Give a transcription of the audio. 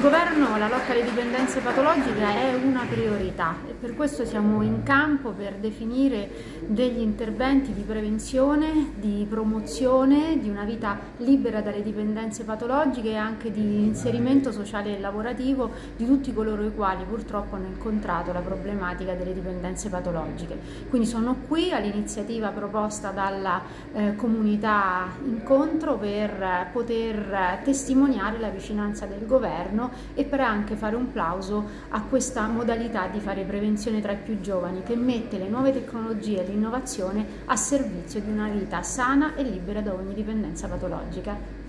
il governo la lotta alle dipendenze patologiche è una priorità e per questo siamo in campo per definire degli interventi di prevenzione, di promozione di una vita libera dalle dipendenze patologiche e anche di inserimento sociale e lavorativo di tutti coloro i quali purtroppo hanno incontrato la problematica delle dipendenze patologiche. Quindi sono qui all'iniziativa proposta dalla eh, comunità incontro per poter testimoniare la vicinanza del governo e per anche fare un plauso a questa modalità di fare prevenzione tra i più giovani che mette le nuove tecnologie e l'innovazione a servizio di una vita sana e libera da ogni dipendenza patologica.